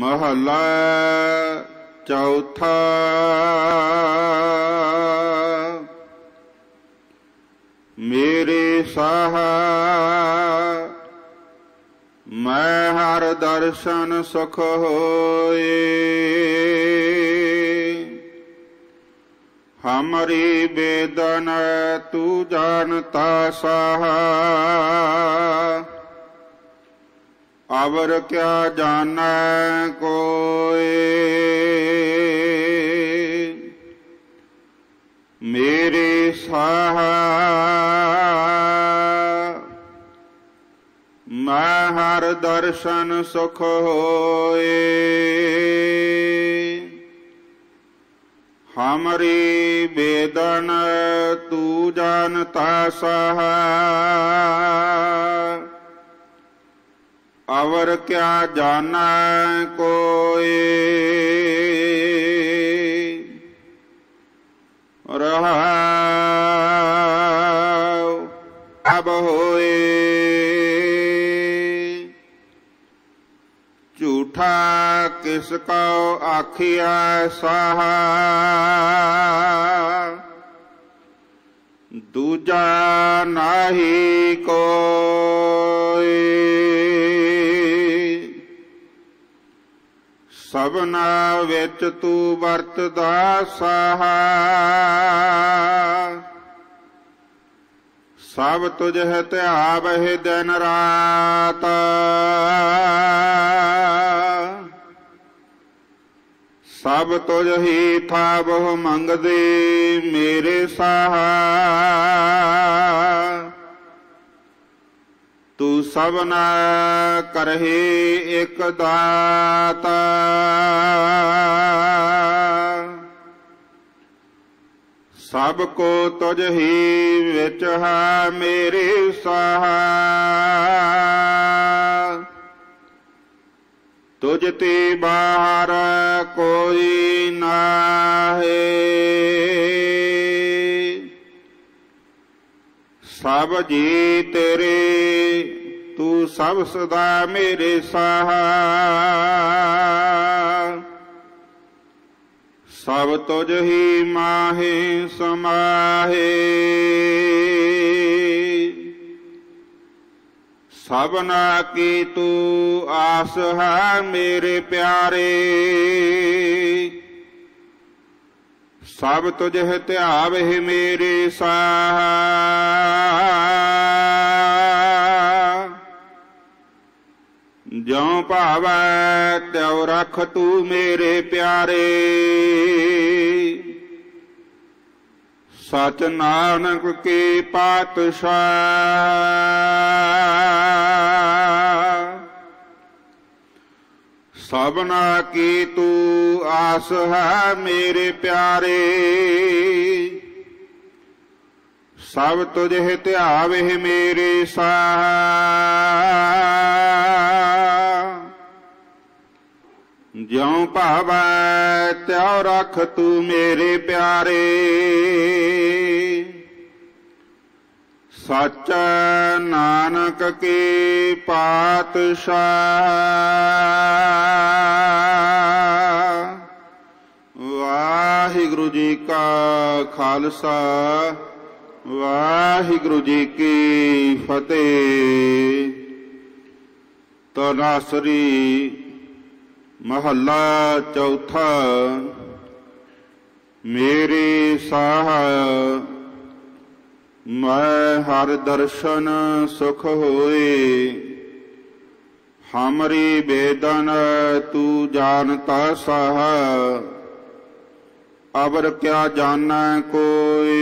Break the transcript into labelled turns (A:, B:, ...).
A: ਮਹਲਾ ਚੌਥਾ। ਮੇਰੇ ਸਾਹ ਮੈਂ ਹਰ ਦਰਸ਼ਨ ਸੁਖ ਹੋਏ। ਹਮਰੀ ਬੇਦਨ ਤੂੰ ਜਾਣਤਾ ਸਾਹ। ਅਵਰ ਕਿਆ ਜਾਣੈ ਕੋਏ ਮੇਰੇ ਸਾਹ ਮੈਂ ਹਰ ਦਰਸ਼ਨ ਸੁਖ ਹੋਏ। ਹਮਰੀ ਬੇਦਨ ਤੂੰ ਜਾਣਤਾ ਸਹਾ। ਅਵਰ ਕਿਆ ਜਾਣੈ ਕੋਏ ਰਹਾਉ ਅਬ ਹੋਏ ਝੂਠਾ ਕਿਸ ਕੋ ਆਖਿਆ ਸਾਹ ਦੂਜਾ ਨਾਹੀ ਸਭਨਾ ਵਿੱਚ ਤੂੰ ਵਰਤਦਾ ਸਾਹ। ਸਭ ਤੁਝ ਧਿਆਵਹਿ ਦਿਨ ਰਾਤ। ਸਭ ਤੁਝ ਹੀ ਥਾਵਹੁ ਮੰਗਦੇ ਮੇਰੇ ਸਾਹ। ਸਭਨਾ ਕਰਹਿ ਇਕ ਦਾਤਾ। ਸਭ ਕੋ ਤੁਝ ਹੀ ਵਿੱਚ ਹੈ ਮੇਰੇ ਸਾਹ ਤੁਝ ਤੇ ਬਾਹਰ ਕੋਈ ਨਾਹੀ। ਸਭ ਜੀ ਤੇਰੇ ਤੂੰ ਸਭ ਸਦਾ ਮੇਰੇ ਸਾਹ। ਸਭ ਤੁਝ ਹੀ ਮਾਹੇ ਸਮਾਹੇ। ਸਭਨਾ ਕੀ ਤੂੰ ਆਸ ਹੈ ਮੇਰੇ ਪਿਆਰੇ। ਸਭ ਤੁਝ ਧਿਆਵਹਿ ਮੇਰੇ ਸਾਹ। ਤਿਉ ਰਖ ਤੂੰ ਮੇਰੇ ਪਿਆਰੇ। ਸਚ ਨਾਨਕ ਕੀ ਪਾਤਸ਼ਾਹ। ਸਭਨਾ ਕੀ ਤੂੰ ਆਸ ਹੈ ਮੇਰੇ ਪਿਆਰੇ। ਸਭ ਤੁਝੇ ਧਿਆਵਹਿ ਮੇਰੇ ਸਾਹ। ਜਿਉ ਭਾਵੈ ਤਿਉ ਰਖ ਤੂੰ ਮੇਰੇ ਪਿਆਰੇ। ਸਚ ਨਾਨਕ ਕੀ ਪਾਤਸ਼ਾਹ। ਵਾਹਿਗੁਰੂ ਜੀ ਕਾ ਖਾਲਸਾ, ਵਾਹਿਗੁਰੂ ਜੀ ਕੀ ਫਤਿਹ। ਤਨਾਸਰੀ ਮਹੱਲਾ ਚੌਥਾ, ਮੇਰੇ ਸਾਹ, ਮੈਂ ਹਰ ਦਰਸ਼ਨ ਸੁਖ ਹੋਏ। ਹਮਰੀ ਬੇਦਨ, ਤੂੰ ਜਾਣਤਾ ਸਾਹ ਅਬਰ ਕਿਆ ਜਾਣੈ ਕੋਈ